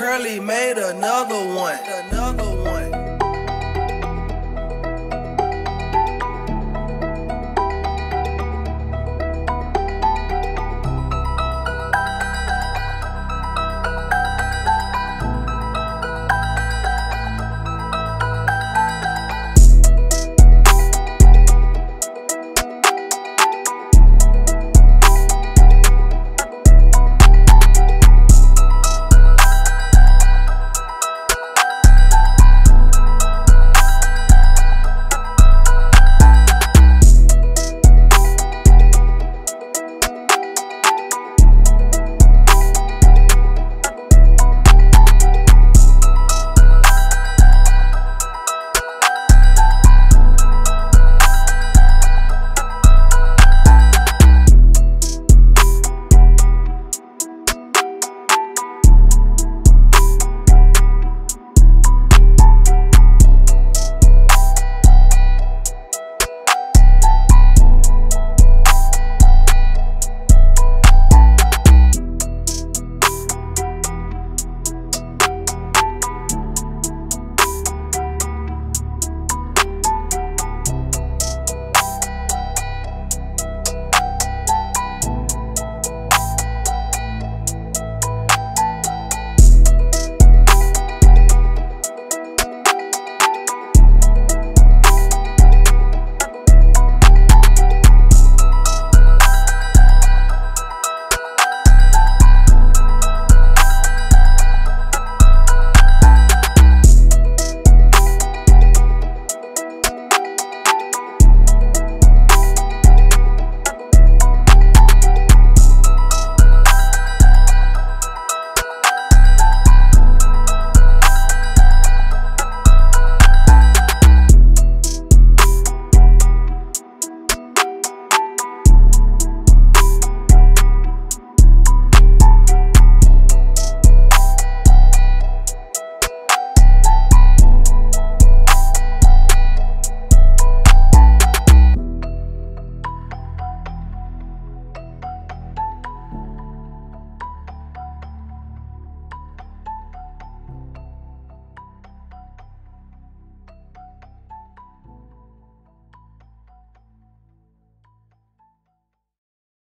Curly made another one. Another one.